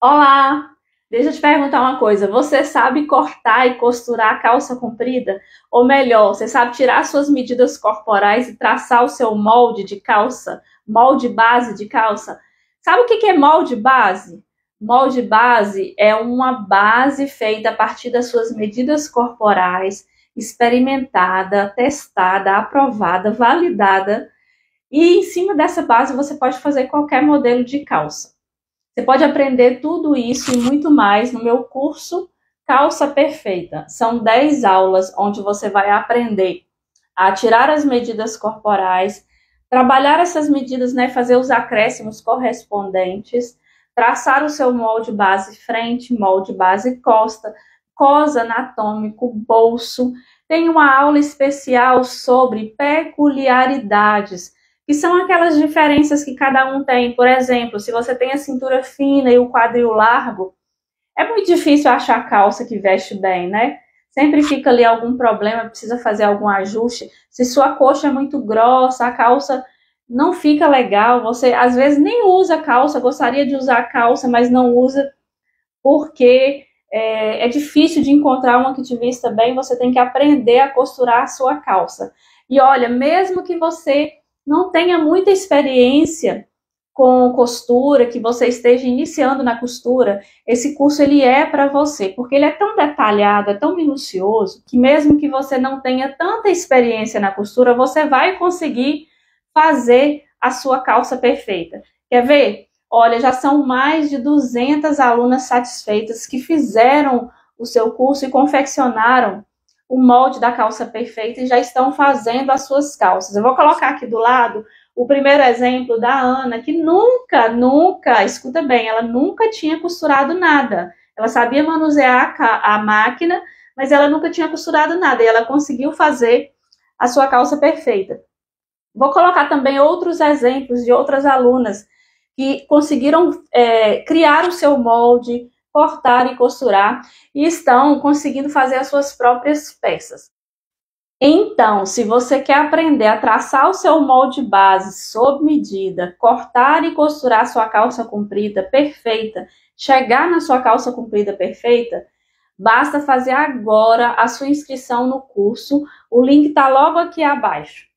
Olá! Deixa eu te perguntar uma coisa. Você sabe cortar e costurar a calça comprida? Ou melhor, você sabe tirar suas medidas corporais e traçar o seu molde de calça, molde base de calça? Sabe o que é molde base? Molde base é uma base feita a partir das suas medidas corporais, experimentada, testada, aprovada, validada. E em cima dessa base você pode fazer qualquer modelo de calça. Você pode aprender tudo isso e muito mais no meu curso Calça Perfeita. São 10 aulas onde você vai aprender a tirar as medidas corporais, trabalhar essas medidas, né, fazer os acréscimos correspondentes, traçar o seu molde base frente, molde base costa, cos anatômico, bolso. Tem uma aula especial sobre peculiaridades que são aquelas diferenças que cada um tem. Por exemplo, se você tem a cintura fina e o quadril largo, é muito difícil achar calça que veste bem, né? Sempre fica ali algum problema, precisa fazer algum ajuste. Se sua coxa é muito grossa, a calça não fica legal. Você às vezes nem usa calça, gostaria de usar calça, mas não usa porque é, é difícil de encontrar uma que te vista bem. Você tem que aprender a costurar a sua calça. E olha, mesmo que você não tenha muita experiência com costura, que você esteja iniciando na costura, esse curso ele é para você, porque ele é tão detalhado, é tão minucioso, que mesmo que você não tenha tanta experiência na costura, você vai conseguir fazer a sua calça perfeita. Quer ver? Olha, já são mais de 200 alunas satisfeitas que fizeram o seu curso e confeccionaram o molde da calça perfeita e já estão fazendo as suas calças. Eu vou colocar aqui do lado o primeiro exemplo da Ana, que nunca, nunca, escuta bem, ela nunca tinha costurado nada. Ela sabia manusear a máquina, mas ela nunca tinha costurado nada e ela conseguiu fazer a sua calça perfeita. Vou colocar também outros exemplos de outras alunas que conseguiram é, criar o seu molde, cortar e costurar e estão conseguindo fazer as suas próprias peças. Então, se você quer aprender a traçar o seu molde base sob medida, cortar e costurar sua calça comprida perfeita, chegar na sua calça comprida perfeita, basta fazer agora a sua inscrição no curso. O link está logo aqui abaixo.